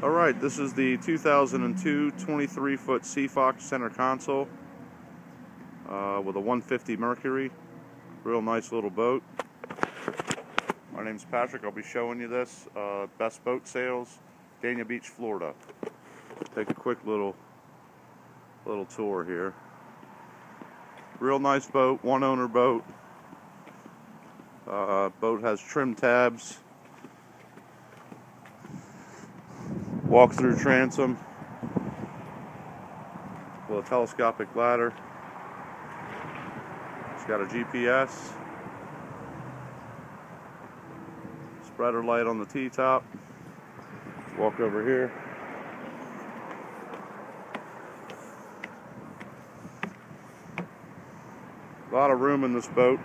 All right, this is the 2002 23 foot Seafox center console uh, with a 150 Mercury. Real nice little boat. My name's Patrick. I'll be showing you this. Uh, best boat sales, Dania Beach, Florida. Take a quick little little tour here. Real nice boat, one owner boat. Uh, boat has trim tabs, walk through transom with a telescopic ladder. It's got a GPS, spreader light on the T-top. Walk over here. A lot of room in this boat.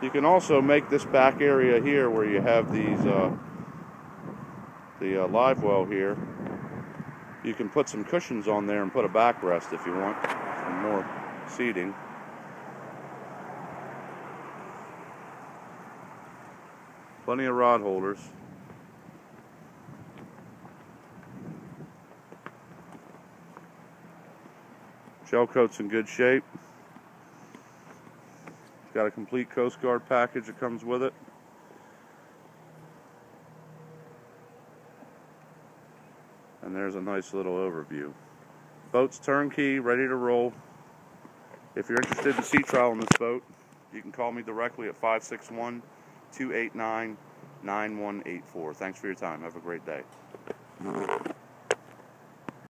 You can also make this back area here where you have these uh, the uh, live well here, you can put some cushions on there and put a backrest if you want more seating. Plenty of rod holders. Gel coat's in good shape. Got a complete Coast Guard package that comes with it. And there's a nice little overview. Boat's turnkey, ready to roll. If you're interested in sea trial on this boat, you can call me directly at 561 289 9184. Thanks for your time. Have a great day.